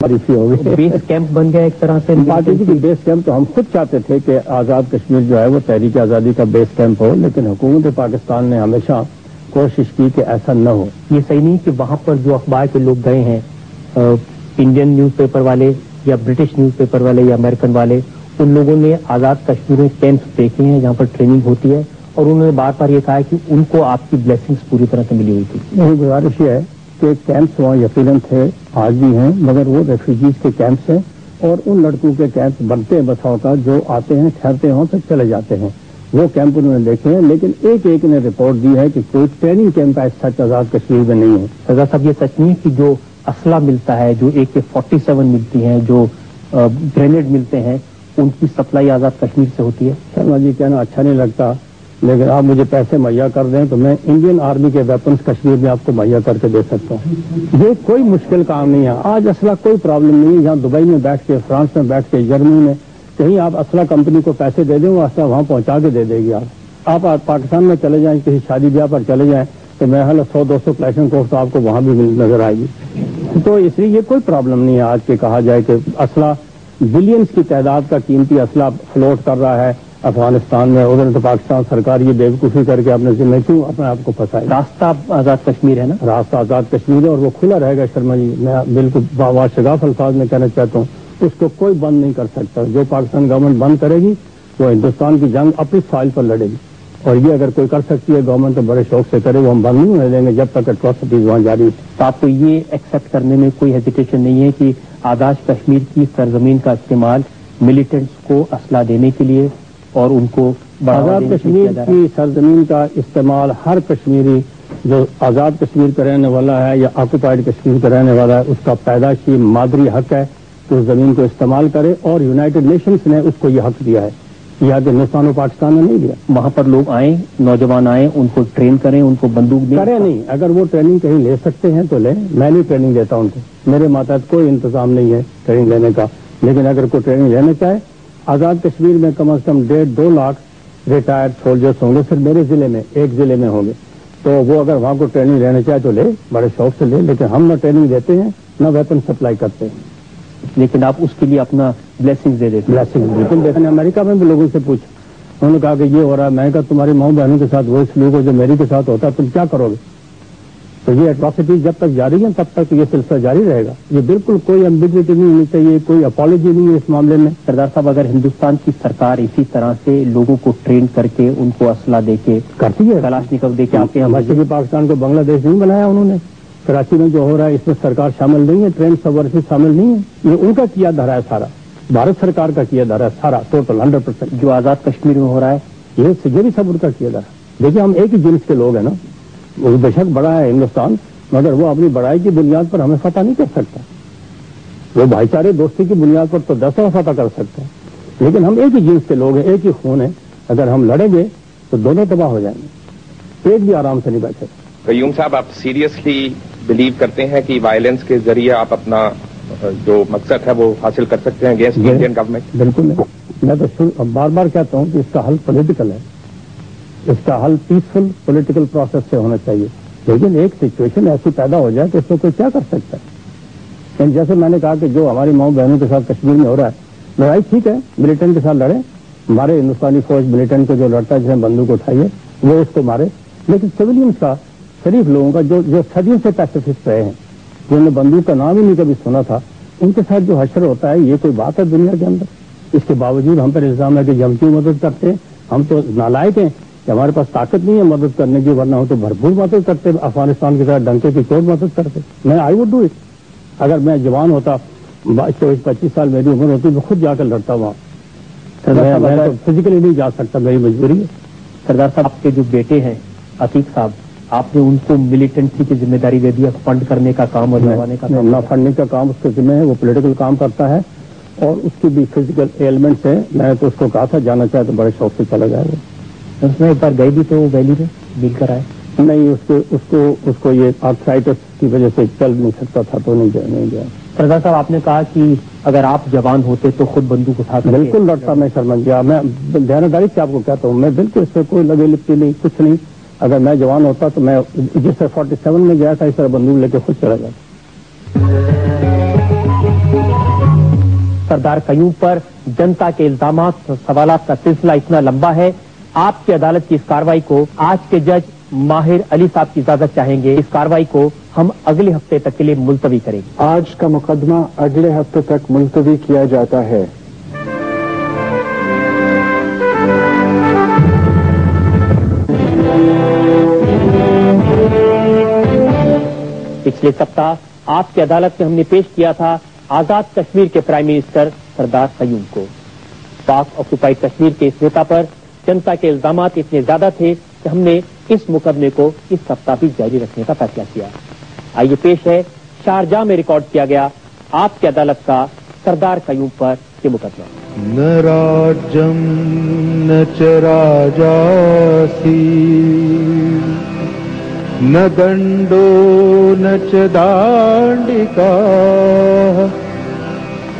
Base camp بن گیا ایک طرح سے۔ پارٹی کی بیس کیمپ تو ہم خود چاہتے تھے کہ آزاد کشمیر جو ہے وہ تحریک آزادی کا بیس کیمپ ہو لیکن حکومت پاکستان نے ہمیشہ کوشش کی کہ ایسا نہ ہو۔ یہ صحیح نہیں کہ وہاں پر جو اخبار کے لوگ گئے ہیں انڈین نیوز پیپر والے یا برٹش نیوز پیپر والے یا امریکن والے ان لوگوں نے آزاد کشمیر میں کیمپس دیکھے ہیں جہاں پر ٹریننگ ہوتی ہے اور انہوں نے بار بار یہ کہا کہ ان کو آپ کی بلیسنگس پوری طرح سے ملی ہوئی تھی۔ میری گزارش یہ ہے کہ کیمپس وہاں یقیناً تھے آج بھی ہیں مگر وہ ریفیوجیز کے کیمپس ہیں اور ان لڑکوں کے کیمپس بنتے ہیں بساؤ کا جو آتے ہیں ٹھہرتے ہیں پھر چلے جاتے ہیں۔ وہ کیمپ انہوں نے دیکھے ہیں لیکن ایک ایک نے رپورٹ دی ہے کہ کوئی ٹریننگ کیمپ ایسا سچ آزاد کشمیر میں نہیں ہے۔ سزا صاحب یہ سچ نہیں کہ جو اسلحہ ملتا ہے جو اے کے فورٹی سیون ملتی ہیں جو گرینیڈ ملتے ہیں ان کی سپلائی آزاد کشمیر سے ہوتی ہے؟ شرما جی کہنا اچھا نہیں لگتا۔ لیکن آپ مجھے پیسے مہیا کر دیں تو میں انڈین آرمی کے ویپنس کشمیر میں آپ کو مہیا کر کے دے سکتا ہوں۔ یہ کوئی مشکل کام نہیں ہے۔ آج اسلحہ کوئی پرابلم نہیں ہے۔ جہاں دبئی میں بیٹھ کے، فرانس میں بیٹھ کے، جرمنی میں کہیں آپ اسلحہ کمپنی کو پیسے دے دیں، وہ اسلحہ وہاں پہنچا کے دے دے گی آپ۔ آپ پاکستان میں چلے جائیں، کسی شادی بیاہ پر چلے جائیں تو میں حال سو، دو سو کلیکشن کوٹ تو آپ کو وہاں بھی نظر آئے گی۔ تو اس لیے یہ کوئی پرابلم نہیں ہے۔ آج کے کہا جائے کہ اسلحہ بلینس کی تعداد کا قیمتی اسلحہ فلوٹ کر رہا ہے۔ افغانستان میں ادھر تو پاکستان سرکار یہ بےوقوفی کر کے اپنے ذمہ کیوں اپنے آپ کو پھنسائے راستہ آزاد کشمیر ہے نا؟ راستہ آزاد کشمیر ہے اور وہ کھلا رہے گا شرما جی میں بالکل شگاف الفاظ میں کہنا چاہتا ہوں اس کو کوئی بند نہیں کر سکتا۔ جو پاکستان گورنمنٹ بند کرے گی وہ ہندوستان کی جنگ اپنی فائل پر لڑے گی۔ اور یہ اگر کوئی کر سکتی ہے گورنمنٹ تو بڑے شوق سے کرے وہ ہم بند نہیں ہونے دیں گے جب تک اٹراسٹیز وہاں جاری تو آپ کو یہ ایکسپٹ کرنے میں کوئی ہیزیٹیشن نہیں ہے کہ آزاد کشمیر کی سرزمین کا استعمال ملیٹنٹس کو اسلحہ دینے کے لیے اور ان کو آزاد کشمیر کی سرزمین کا استعمال ہر کشمیری جو آزاد کشمیر کا رہنے والا ہے یا آکوپائڈ کشمیر کا رہنے والا ہے اس کا پیدائشی مادری حق ہے کہ اس زمین کو استعمال کرے اور یونائٹڈ نیشنز نے اس کو یہ حق دیا ہے۔ یہ حق ہندوستان و پاکستان نے نہیں دیا۔ وہاں پر لوگ آئیں نوجوان آئیں ان کو ٹرین کریں ان کو بندوق دیں۔ کریں نہیں۔ اگر وہ ٹریننگ کہیں لے سکتے ہیں تو لیں۔ میں نہیں ٹریننگ دیتا ان کو۔ میرے ماتحت کوئی انتظام نہیں ہے ٹریننگ لینے کا۔ لیکن اگر کوئی ٹریننگ لینا چاہے آزاد کشمیر میں کم از کم ڈیڑھ دو لاکھ ریٹائرڈ سولجرس ہوں گے صرف میرے ضلع میں ایک ضلع میں ہوں گے۔ تو وہ اگر وہاں کو ٹریننگ لینا چاہے تو لے بڑے شوق سے لے لیکن ہم نہ ٹریننگ دیتے ہیں نہ ویپن سپلائی کرتے ہیں۔ لیکن آپ اس کے لیے اپنا بلیسنگ دے دیتے بلیسنگ بالکل دیکھیں امریکہ میں بھی لوگوں سے پوچھ۔ انہوں نے کہا کہ یہ ہو رہا ہے۔ میں کہا تمہاری ماؤں بہنوں کے ساتھ وہ سلوک ہو جو میری کے ساتھ ہوتا ہے تم کیا کرو گے؟ تو یہ اٹراسٹی جب تک جاری ہے تب تک یہ سلسلہ جاری رہے گا۔ یہ بالکل کوئی امبیگوٹی نہیں ہونی چاہیے کوئی اپالوجی نہیں ہے اس معاملے میں۔ سردار صاحب اگر ہندوستان کی سرکار اسی طرح سے لوگوں کو ٹرین کر کے ان کو اسلحہ دے کے کرتی ہے۔ کلاش نکل دے کے ہیں۔ کے پاکستان کو بنگلہ دیش نہیں بنایا انہوں نے۔ کراچی میں جو ہو رہا ہے اس میں سرکار شامل نہیں ہے ٹرین سب ورسز شامل نہیں ہے۔ یہ ان کا کیا دھرا ہے سارا؟ بھارت سرکار کا کیا دھرا ہے سارا؟ ٹوٹل ہنڈریڈ پرسینٹ جو آزاد کشمیر میں ہو رہا ہے۔ یہ بھی سب ان کا کیا دھرا دیکھیے ہم ایک ہی جنس کے لوگ ہیں نا۔ بے شک بڑا ہے ہندوستان مگر وہ اپنی بڑائی کی بنیاد پر ہمیں فتح نہیں کر سکتا۔ وہ بھائی چارے دوستی کی بنیاد پر تو دسواں فتح کر سکتا ہے۔ لیکن ہم ایک ہی جنس کے لوگ ہیں ایک ہی خون ہیں۔ اگر ہم لڑیں گے تو دونوں تباہ ہو جائیں گے۔ ایک بھی آرام سے نہیں بیٹھے۔ قیوم صاحب آپ سیریسلی بلیو کرتے ہیں کہ وائلنس کے ذریعے آپ اپنا جو مقصد ہے وہ حاصل کر سکتے ہیں اگینسٹ انڈین گورنمنٹ بالکل نہیں۔ میں تو بار بار کہتا ہوں کہ اس کا حل پولیٹیکل ہے۔ اس کا حل پیسفل پولیٹیکل پروسیس سے ہونا چاہیے۔ لیکن ایک سچویشن ایسی پیدا ہو جائے کہ اس میں کوئی کیا کر سکتا ہے؟ یعنی جیسے میں نے کہا کہ جو ہماری ماؤں بہنوں کے ساتھ کشمیر میں ہو رہا ہے، لڑائی ٹھیک ہے ملیٹنٹ کے ساتھ لڑے۔ ہمارے ہندوستانی فوج ملیٹنٹ کو جو لڑتا ہے جسے بندوق اٹھائیے وہ اس کو مارے۔ لیکن سویلینس کا، شریف لوگوں کا جو جو صدیوں سے پیسفسٹ رہے ہیں، جنہوں نے بندوق کا نام ہی نہیں کبھی سنا تھا، ان کے ساتھ جو حشر ہوتا ہے، یہ کوئی بات ہے دنیا کے اندر؟ اس کے باوجود ہم پر الزام ہے کہ ہم کیوں مدد کرتے ہیں؟ ہم تو نالائق ہیں۔ کہ ہمارے پاس طاقت نہیں ہے مدد کرنے کی ورنہ ہو تو بھرپور مدد کرتے افغانستان کے ساتھ ڈنکے کی چوٹ مدد کرتے۔ میں آئی وڈ ڈو اٹ اگر میں جوان ہوتا چوبیس پچیس سال میری عمر ہوتی میں خود جا کر لڑتا ہوا فزیکلی نہیں جا سکتا میری مجبوری ہے۔ سردار صاحب کے جو بیٹے ہیں عتیق صاحب آپ نے ان کو ملیٹنسی کی ذمہ داری دے دیا فنڈ کرنے کا کام اور کا نہ فنڈنگ کا کام اس کے ذمہ ہے وہ پولیٹیکل کام کرتا ہے۔ اور اس کی بھی فزیکل ایلیمنٹس ہے میں تو اس کو کہا تھا جانا چاہے تو بڑے شوق سے چلا جائے گا۔ اس میں ایک بار گئی بھی تو ویلی میں مل کر آئے۔ نہیں اس کو اس کو اس کو یہ آرتھرائٹس کی وجہ سے چل نہیں سکتا تھا تو نہیں نہیں گیا۔ سردار صاحب آپ نے کہا کہ اگر آپ جوان ہوتے تو خود بندوق اٹھا کر بالکل لڑتا میں شرمن گیا۔ میں دھیانتداری سے آپ کو کہتا ہوں میں بالکل اس سے کوئی لگے لپتی نہیں کچھ نہیں۔ اگر میں جوان ہوتا تو میں جس سے فورٹی سیون میں گیا تھا اس طرح بندوق لے کے خود چلا جاتا۔ سردار قیوم پر جنتا کے الزامات سوالات کا سلسلہ اتنا لمبا ہے آپ کی عدالت کی اس کاروائی کو آج کے جج ماہر علی صاحب کی اجازت چاہیں گے۔ اس کاروائی کو ہم اگلے ہفتے تک کے لیے ملتوی کریں گے۔ آج کا مقدمہ اگلے ہفتے تک ملتوی کیا جاتا ہے۔ پچھلے سپتاہ آپ کی عدالت میں ہم نے پیش کیا تھا آزاد کشمیر کے پرائم منسٹر سردار قیوم کو۔ پاک آکوپائڈ کشمیر کے اس نیتا پر جنتا کے الزامات اتنے زیادہ تھے کہ ہم نے اس مقدمے کو اس ہفتہ بھی جاری رکھنے کا فیصلہ کیا۔ آئیے پیش ہے، شارجہ میں ریکارڈ کیا گیا آپ کی عدالت کا سردار قیوب پر یہ مقدمہ۔ نہ راجم نہ چرا نہ نہ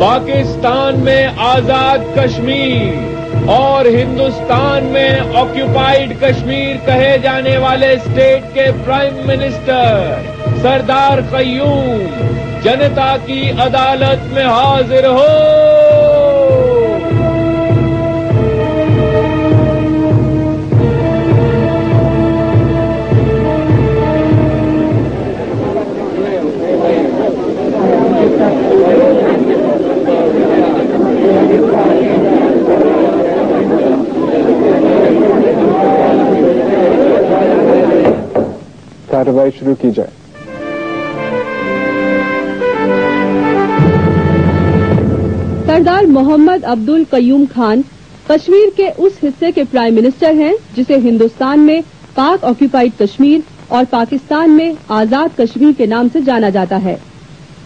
پاکستان میں آزاد کشمیر اور ہندوستان میں آکوپائڈ کشمیر کہے جانے والے اسٹیٹ کے پرائم منسٹر سردار قیوم جنتا کی عدالت میں حاضر ہو کاروائی شروع کی جائے۔ سردار محمد عبد القیوم خان کشمیر کے اس حصے کے پرائم منسٹر ہیں جسے ہندوستان میں پاک آکیپائیڈ کشمیر اور پاکستان میں آزاد کشمیر کے نام سے جانا جاتا ہے۔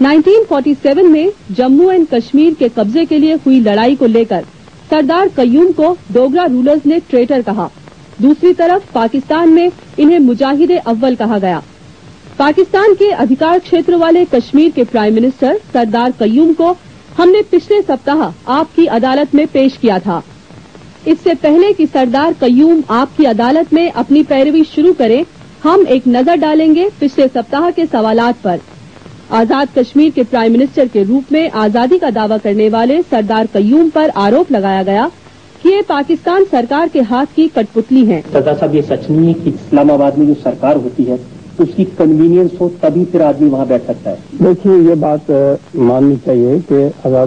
1947 میں جموں اینڈ کشمیر کے قبضے کے لیے ہوئی لڑائی کو لے کر سردار قیوم کو ڈوگرا رولرز نے ٹریٹر کہا۔ دوسری طرف پاکستان میں انہیں مجاہد اول کہا گیا۔ پاکستان کے ادھکار چھیتر والے کشمیر کے پرائم منسٹر سردار قیوم کو ہم نے پچھلے سبتہ آپ کی عدالت میں پیش کیا تھا۔ اس سے پہلے کہ سردار قیوم آپ کی عدالت میں اپنی پیروی شروع کریں، ہم ایک نظر ڈالیں گے پچھلے سبتہ کے سوالات پر۔ آزاد کشمیر کے پرائم منسٹر کے روپ میں آزادی کا دعویٰ کرنے والے سردار قیوم پر آروپ لگایا گیا۔ یہ پاکستان سرکار کے ہاتھ کی کٹ پتلی ہے سدا صاحب یہ سچ نہیں ہے کہ اسلام آباد میں جو سرکار ہوتی ہے اس کی کنوینئنس ہو تبھی پھر آدمی وہاں بیٹھ سکتا ہے۔ دیکھیے یہ بات ماننی چاہیے کہ اگر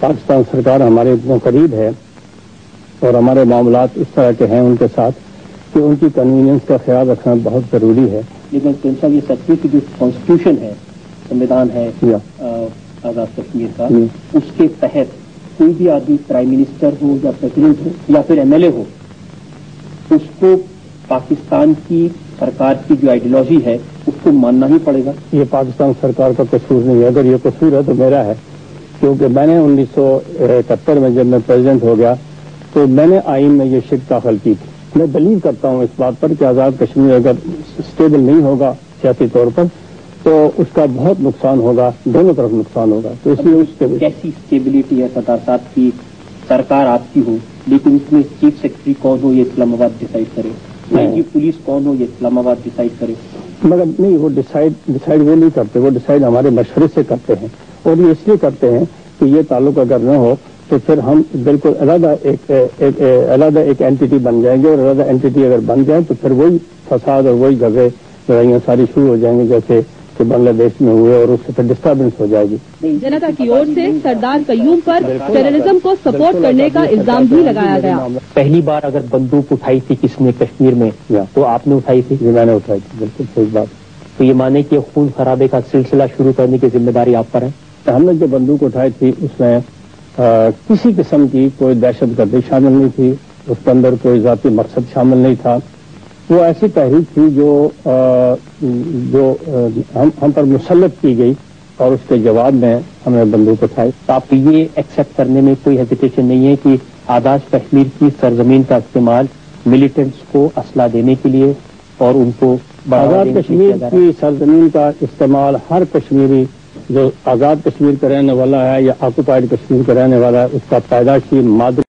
پاکستان سرکار ہمارے اتنے قریب ہے اور ہمارے معاملات اس طرح کے ہیں ان کے ساتھ کہ ان کی کنوینئنس کا خیال رکھنا بہت ضروری ہے۔ لیکن صاحب یہ سچ کہ جو کانسٹیٹیوشن ہے سنویدھان ہے جی ہاں۔ آزاد کشمیر کا جی۔ اس کے تحت کوئی بھی آدمی پرائم منسٹر ہو یا پریزیڈنٹ ہو یا پھر ایم ایل اے ہو، اس کو پاکستان کی سرکار کی جو آئیڈیالوجی ہے، اس کو ماننا ہی پڑے گا۔ یہ پاکستان سرکار کا قصور نہیں ہے۔ اگر یہ قصور ہے تو میرا ہے۔ کیونکہ میں نے انیس سو اکہتر میں جب میں پریزیڈنٹ ہو گیا، تو میں نے آئین میں یہ شک داخل کی تھی۔ میں بلیو کرتا ہوں اس بات پر کہ آزاد کشمیر اگر اسٹیبل نہیں ہوگا سیاسی طور پر تو اس کا بہت نقصان ہوگا دونوں طرف نقصان ہوگا۔ تو اس لیے کیسی اسٹیبلٹی ہے صدر صاحب کی؟ سرکار آپ کی ہو لیکن اس میں چیف سیکرٹری کون ہو یہ اسلام آباد ڈیسائڈ کرے۔ جی پولیس کون ہو یہ اسلام آباد ڈیسائڈ کرے۔ مگر نہیں وہ ڈیسائڈ ڈیسائڈ وہ نہیں کرتے وہ ڈیسائڈ ہمارے مشورے سے کرتے ہیں۔ اور یہ اس لیے کرتے ہیں کہ یہ تعلق اگر نہ ہو تو پھر ہم بالکل علیحدہ ایک علیحدہ ایک اینٹی بن جائیں گے۔ اور علیحدہ اینٹی اگر بن جائیں تو پھر وہی فساد اور وہی جگہ لڑائیاں ساری شروع ہو جائیں گے جیسے کہ بنگلہ دیش میں ہوئے اور اس سے پھر ڈسٹربنس ہو جائے گی۔ جنتا کی اور سے سردار قیوم پر ٹیررزم کو سپورٹ کرنے کا الزام بھی لگایا گیا۔ پہلی بار اگر بندوق اٹھائی تھی کس نے کشمیر میں تو آپ نے اٹھائی تھی؟ جی، میں نے اٹھائی تھی بالکل صحیح بات۔ تو یہ مانے کہ خون خرابے کا سلسلہ شروع کرنے کی ذمہ داری آپ پر ہے؟ ہم نے جو بندوق اٹھائی تھی اس میں کسی قسم کی کوئی دہشت گردی شامل نہیں تھی اس کے اندر کوئی ذاتی مقصد شامل نہیں تھا۔ وہ ایسی تحریک تھی جو جو ہم پر مسلط کی گئی اور اس کے جواب میں ہم نے بندوق اٹھائی۔ آپ یہ ایکسیپٹ کرنے میں کوئی ہیزیٹیشن نہیں ہے کہ آداز کشمیر کی سرزمین کا استعمال ملیٹنٹس کو اسلحہ دینے کے لیے اور ان کو آزاد کشمیر کی سرزمین کا استعمال ہر کشمیری جو آزاد کشمیر کا رہنے والا ہے یا آکوپائڈ کشمیر کا رہنے والا ہے اس کا پیدائشی مادری